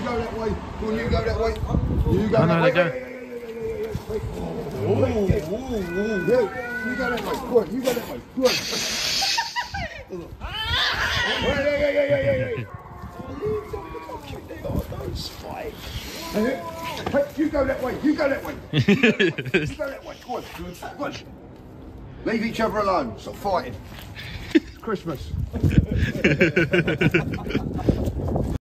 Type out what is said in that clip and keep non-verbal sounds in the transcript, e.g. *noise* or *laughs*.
You go that way. Go on, you go that way. You go Oh, no, that way. they go. Ooh, ooh, ooh. Yeah, you go that way. Go on, you go that way. Go on. Yeah, yeah, yeah, yeah, yeah, yeah, yeah. Hey, you go that way. You go that way. *laughs* You go that way. Go on. Go on. Leave each other alone. Stop fighting. It's Christmas. *laughs*